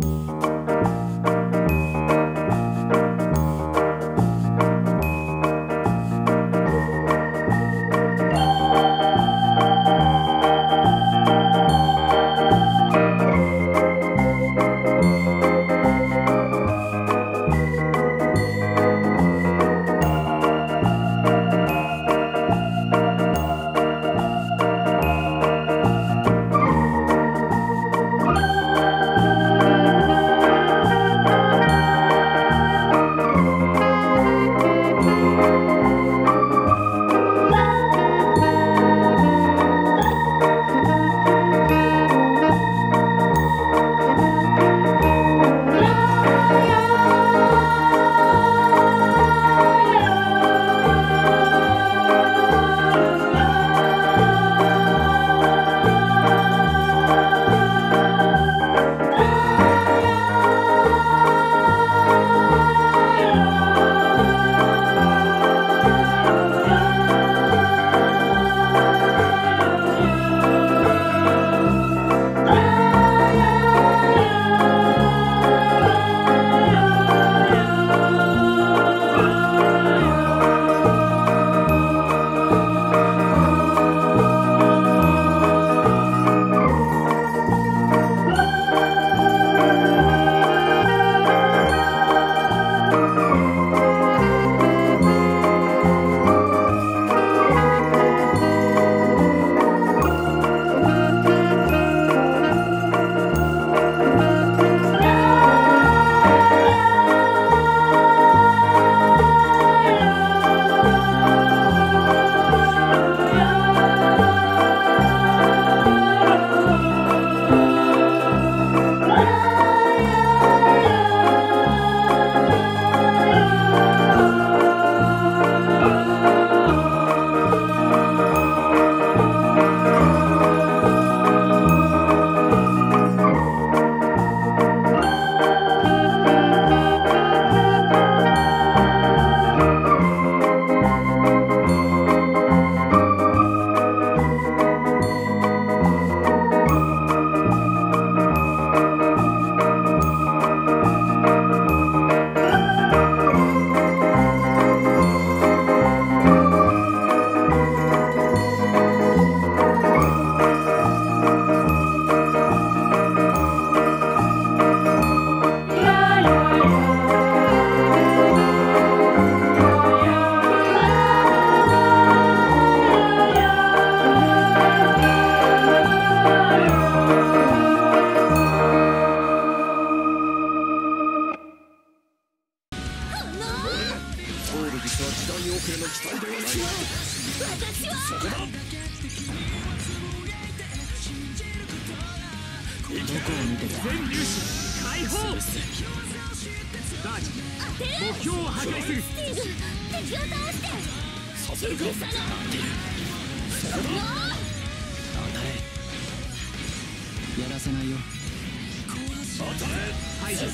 Música どこを見てた全粒子解放バージ目標を破壊する。スティーブ敵を倒してさせるかそこだやらせないよ排除